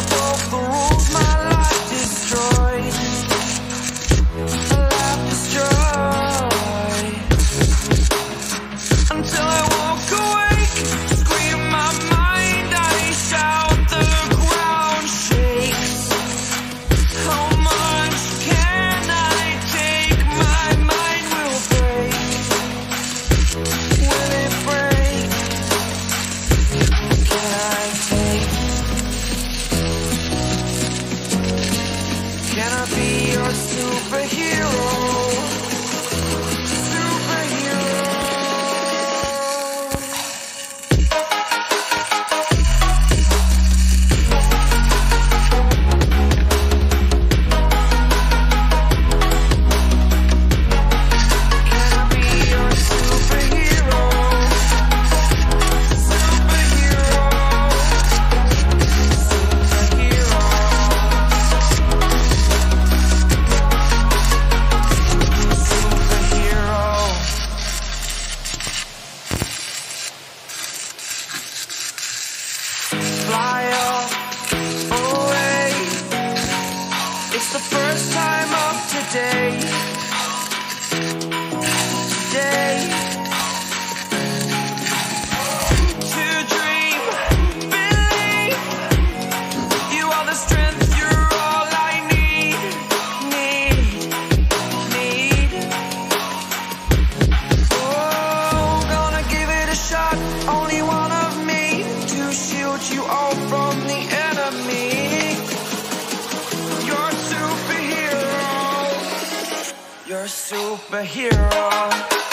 myself away. You're a superhero.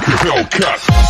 like a Hellcat.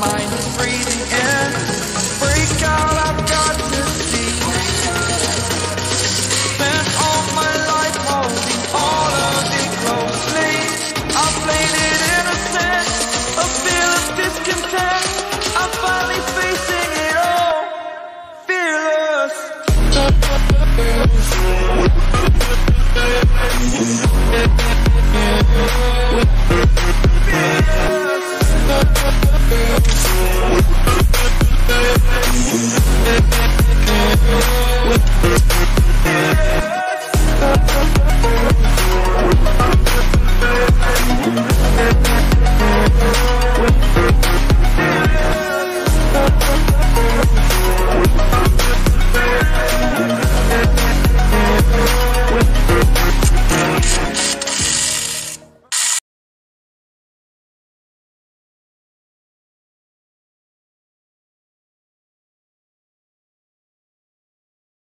mind is breathing